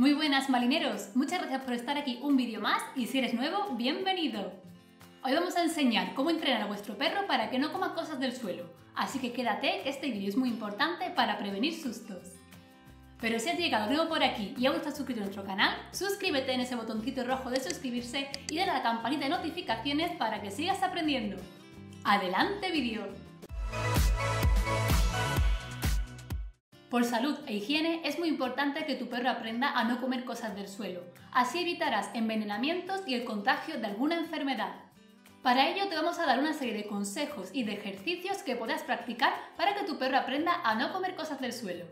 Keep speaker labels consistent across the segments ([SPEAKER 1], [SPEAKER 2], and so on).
[SPEAKER 1] Muy buenas marineros, muchas gracias por estar aquí un vídeo más y si eres nuevo, bienvenido. Hoy vamos a enseñar cómo entrenar a vuestro perro para que no coma cosas del suelo, así que quédate que este vídeo es muy importante para prevenir sustos. Pero si has llegado nuevo por aquí y aún estás suscrito a nuestro canal, suscríbete en ese botoncito rojo de suscribirse y dale a la campanita de notificaciones para que sigas aprendiendo. ¡Adelante vídeo! Por salud e higiene es muy importante que tu perro aprenda a no comer cosas del suelo, así evitarás envenenamientos y el contagio de alguna enfermedad. Para ello te vamos a dar una serie de consejos y de ejercicios que podrás practicar para que tu perro aprenda a no comer cosas del suelo.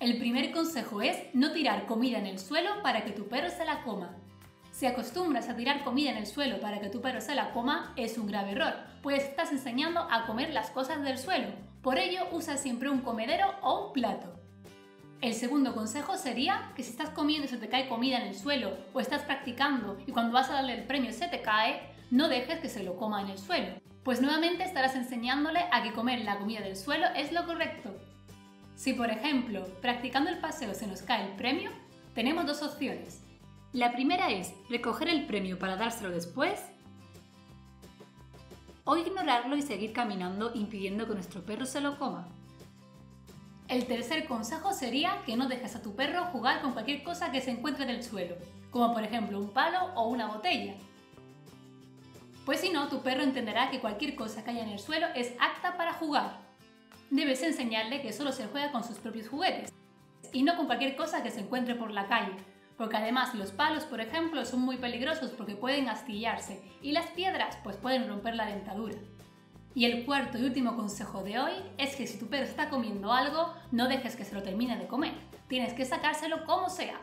[SPEAKER 1] El primer consejo es no tirar comida en el suelo para que tu perro se la coma. Si acostumbras a tirar comida en el suelo para que tu perro se la coma, es un grave error, pues estás enseñando a comer las cosas del suelo. Por ello, usa siempre un comedero o un plato. El segundo consejo sería que si estás comiendo y se te cae comida en el suelo o estás practicando y cuando vas a darle el premio se te cae, no dejes que se lo coma en el suelo, pues nuevamente estarás enseñándole a que comer la comida del suelo es lo correcto. Si por ejemplo, practicando el paseo se nos cae el premio, tenemos dos opciones. La primera es recoger el premio para dárselo después o ignorarlo y seguir caminando impidiendo que nuestro perro se lo coma. El tercer consejo sería que no dejes a tu perro jugar con cualquier cosa que se encuentre en el suelo, como por ejemplo un palo o una botella. Pues si no, tu perro entenderá que cualquier cosa que haya en el suelo es apta para jugar. Debes enseñarle que solo se juega con sus propios juguetes, y no con cualquier cosa que se encuentre por la calle, porque además los palos, por ejemplo, son muy peligrosos porque pueden astillarse, y las piedras pues pueden romper la dentadura. Y el cuarto y último consejo de hoy es que si tu perro está comiendo algo, no dejes que se lo termine de comer. Tienes que sacárselo como sea.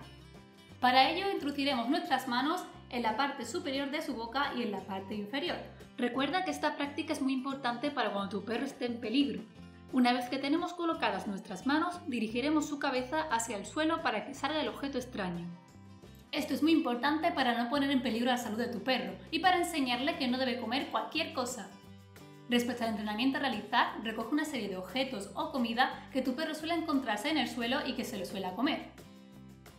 [SPEAKER 1] Para ello introduciremos nuestras manos en la parte superior de su boca y en la parte inferior. Recuerda que esta práctica es muy importante para cuando tu perro esté en peligro. Una vez que tenemos colocadas nuestras manos, dirigiremos su cabeza hacia el suelo para que salga el objeto extraño. Esto es muy importante para no poner en peligro la salud de tu perro y para enseñarle que no debe comer cualquier cosa. Respecto al entrenamiento a realizar, recoge una serie de objetos o comida que tu perro suele encontrarse en el suelo y que se le suele comer.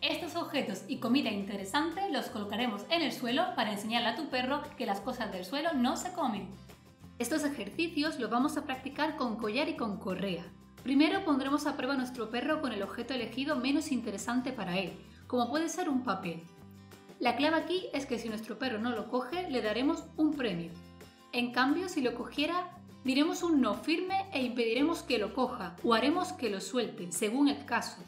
[SPEAKER 1] Estos objetos y comida interesante los colocaremos en el suelo para enseñarle a tu perro que las cosas del suelo no se comen. Estos ejercicios los vamos a practicar con collar y con correa. Primero pondremos a prueba a nuestro perro con el objeto elegido menos interesante para él, como puede ser un papel. La clave aquí es que si nuestro perro no lo coge, le daremos un premio. En cambio, si lo cogiera, diremos un no firme e impediremos que lo coja o haremos que lo suelte, según el caso.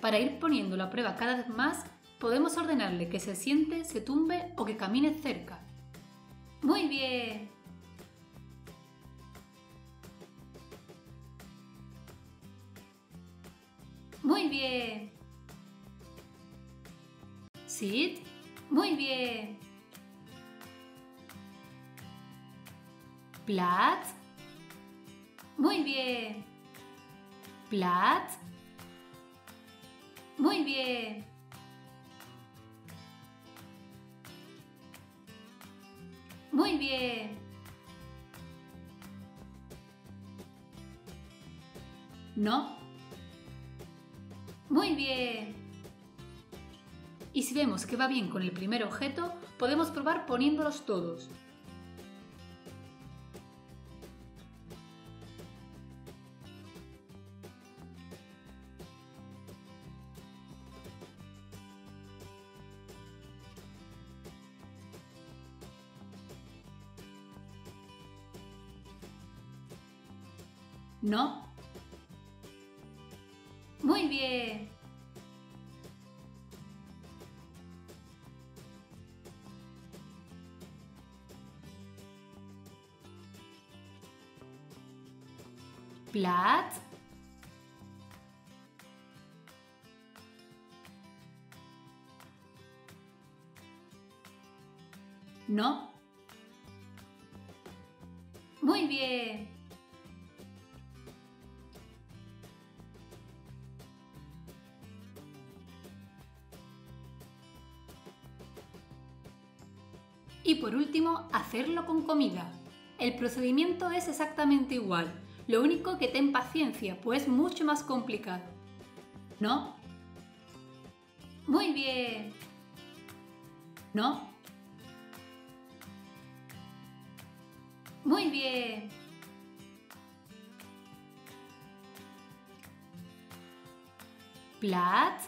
[SPEAKER 1] Para ir poniendo la prueba cada vez más, podemos ordenarle que se siente, se tumbe o que camine cerca. Muy bien. Muy bien. Sit. Muy bien. Platz. Muy bien. Platz. Muy bien. Muy bien. No. Muy bien. Y si vemos que va bien con el primer objeto, podemos probar poniéndolos todos. ¿No? Muy bien. ¿No? Muy bien. Y por último, hacerlo con comida. El procedimiento es exactamente igual, lo único que ten paciencia, pues es mucho más complicado. ¿No? Muy bien. ¿No? Muy bien. Plat.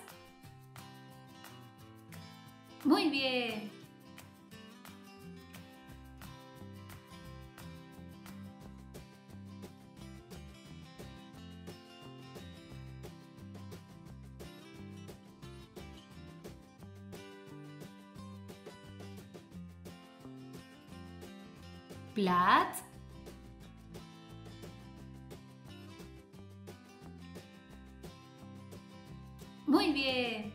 [SPEAKER 1] Muy bien. Muy bien.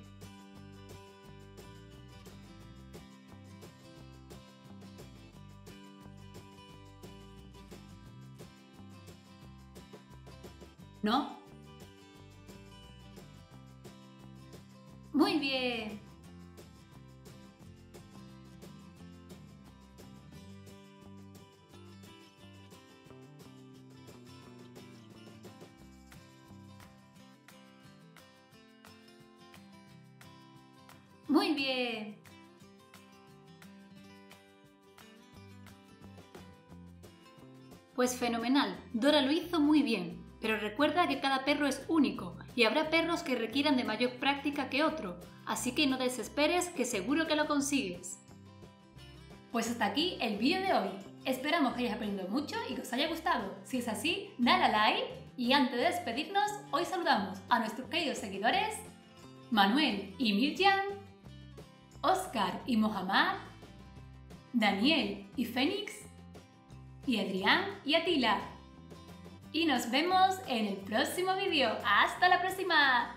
[SPEAKER 1] ¿No? Muy bien. Muy bien. Pues fenomenal, Dora lo hizo muy bien, pero recuerda que cada perro es único y habrá perros que requieran de mayor práctica que otro, así que no desesperes que seguro que lo consigues. Pues hasta aquí el vídeo de hoy. Esperamos que hayáis aprendido mucho y que os haya gustado. Si es así, dale a like y antes de despedirnos, hoy saludamos a nuestros queridos seguidores Manuel y Mirjan, Oscar y Mohammad, Daniel y Fénix, y Adrián y Atila. Y nos vemos en el próximo vídeo. ¡Hasta la próxima!